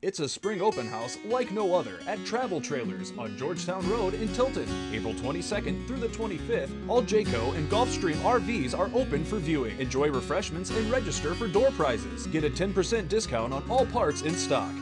It's a spring open house like no other at Travel Trailers on Georgetown Road in Tilton. April 22nd through the 25th, all Jayco and Gulfstream RVs are open for viewing. Enjoy refreshments and register for door prizes. Get a 10% discount on all parts in stock.